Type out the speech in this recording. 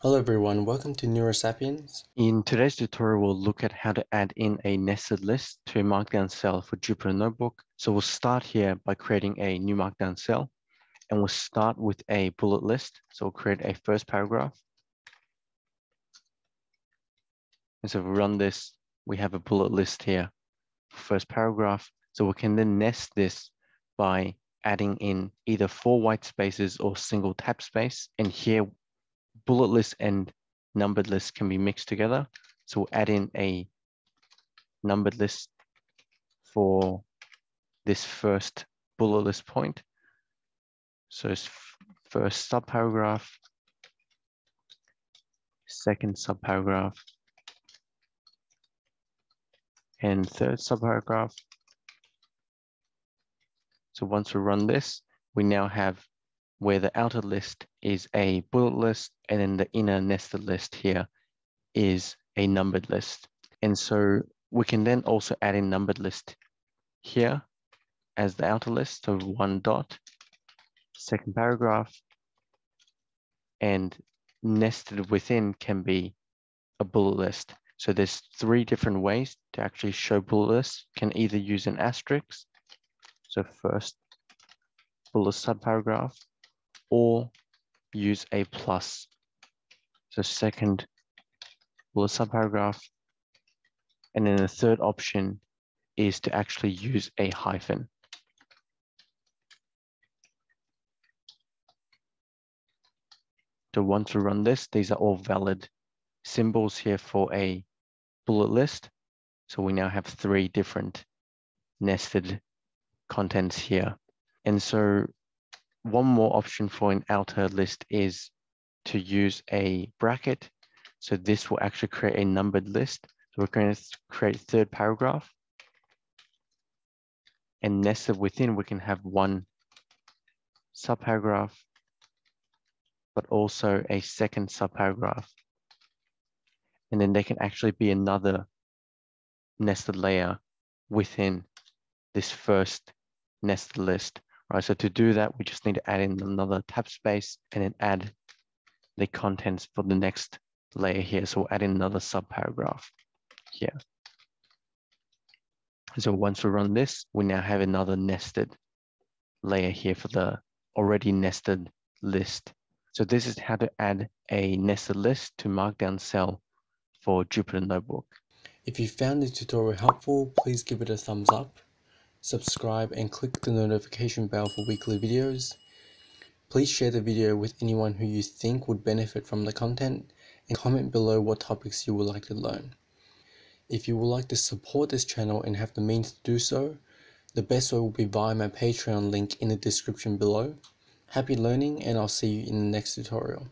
Hello everyone, welcome to NeuraSapiens. In today's tutorial, we'll look at how to add in a nested list to a Markdown cell for Jupyter Notebook. So we'll start here by creating a new Markdown cell, and we'll start with a bullet list. So we'll create a first paragraph. And so if we run this, we have a bullet list here, first paragraph. So we can then nest this by adding in either four white spaces or single tab space. And here bullet list and numbered list can be mixed together. So we'll add in a numbered list for this first bullet list point. So it's first subparagraph, second subparagraph, and third subparagraph. So once we run this, we now have where the outer list is a bullet list and then the inner nested list here is a numbered list. And so we can then also add in numbered list here as the outer list, so one dot, second paragraph, and nested within can be a bullet list. So there's three different ways to actually show bullet lists. Can either use an asterisk, so first bullet subparagraph, or use a plus. So second bullet subparagraph. And then the third option is to actually use a hyphen. So once we run this, these are all valid symbols here for a bullet list. So we now have three different nested contents here. And so one more option for an outer list is to use a bracket. So this will actually create a numbered list. So we're going to create third paragraph. And nested within, we can have one subparagraph, but also a second subparagraph. And then there can actually be another nested layer within this first nested list right? So to do that, we just need to add in another tab space and then add the contents for the next layer here. So we'll add in another subparagraph here. So once we run this, we now have another nested layer here for the already nested list. So this is how to add a nested list to Markdown cell for Jupyter Notebook. If you found this tutorial helpful, please give it a thumbs up subscribe and click the notification bell for weekly videos. Please share the video with anyone who you think would benefit from the content and comment below what topics you would like to learn. If you would like to support this channel and have the means to do so, the best way will be via my Patreon link in the description below. Happy learning and I'll see you in the next tutorial.